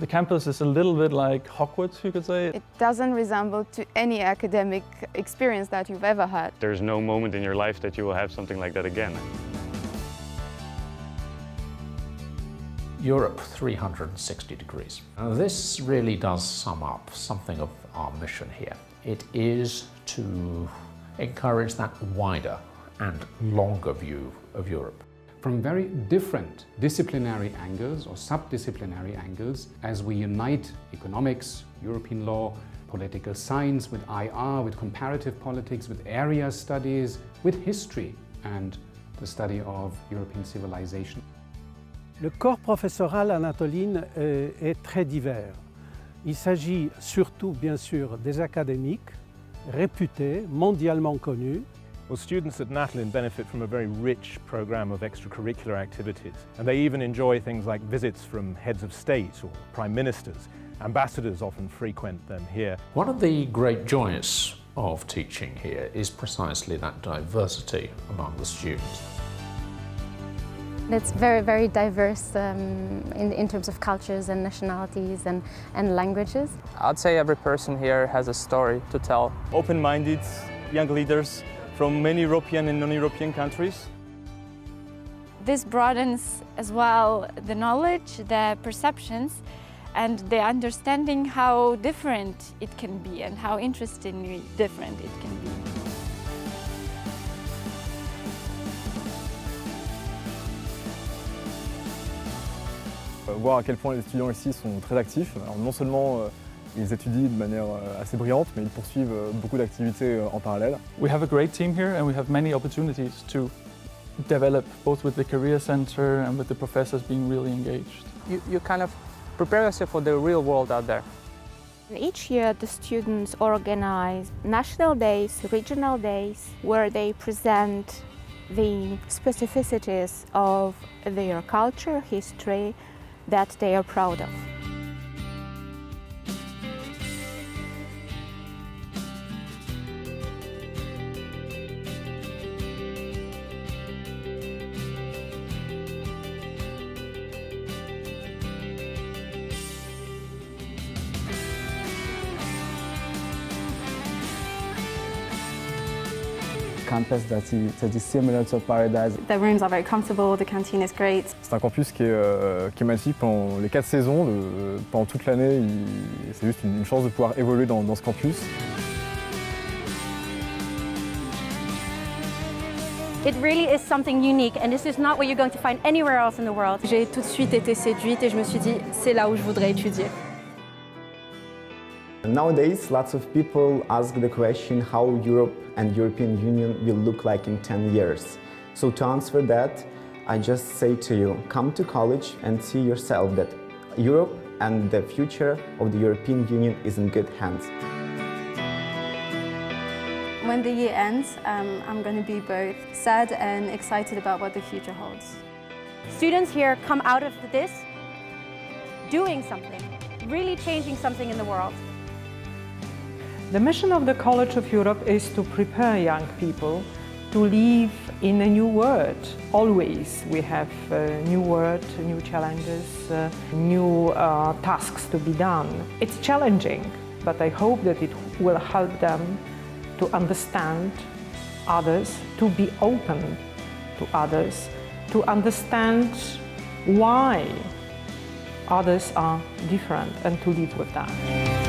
The campus is a little bit like Hogwarts, you could say. It doesn't resemble to any academic experience that you've ever had. There's no moment in your life that you will have something like that again. Europe 360 degrees. Now, this really does sum up something of our mission here. It is to encourage that wider and longer view of Europe. From very different disciplinary angles or subdisciplinary angles as we unite economics, European law, political science with IR, with comparative politics, with area studies, with history and the study of European civilization. Le corps professoral Anatoline euh, est très divers. Il s'agit surtout, bien sûr, des académiques réputés, mondialement connus. Well, students at Natolin benefit from a very rich program of extracurricular activities, and they even enjoy things like visits from heads of state or prime ministers. Ambassadors often frequent them here. One of the great joys of teaching here is precisely that diversity among the students. It's very, very diverse um, in, in terms of cultures and nationalities and, and languages. I'd say every person here has a story to tell. Open-minded young leaders from many European and non-European countries. This broadens as well the knowledge, the perceptions, and the understanding how different it can be and how interestingly different it can be. Voir à quel point les étudiants ici sont très actifs. Alors non seulement euh, ils étudient de manière euh, assez brillante, mais ils poursuivent euh, beaucoup d'activités euh, en parallèle. We have a great team here and we have many opportunities to develop both with the Career Center and with the professors being really engaged. You, you kind of prepare yourself for the real world out there. Each year the students organize national days, regional days, where they present the specificities of their culture, history, that they are proud of. Campus that is, that is similar to Paradise. The rooms are very comfortable, the canteen is great. C'est un campus qui est, euh, qui est magnifique pendant les quatre saisons, le, pendant toute l'année. C'est juste une, une, chance de pouvoir évoluer dans, dans ce campus. It really is something unique and this is not what you're going to find anywhere else in the world. J'ai tout de suite été séduite et je me suis dit c'est là où je voudrais étudier. Nowadays, lots of people ask the question how Europe and European Union will look like in 10 years. So to answer that, I just say to you, come to college and see yourself that Europe and the future of the European Union is in good hands. When the year ends, um, I'm going to be both sad and excited about what the future holds. Students here come out of this doing something, really changing something in the world. The mission of the College of Europe is to prepare young people to live in a new world. Always we have a new world, new challenges, uh, new uh, tasks to be done. It's challenging, but I hope that it will help them to understand others, to be open to others, to understand why others are different and to live with that.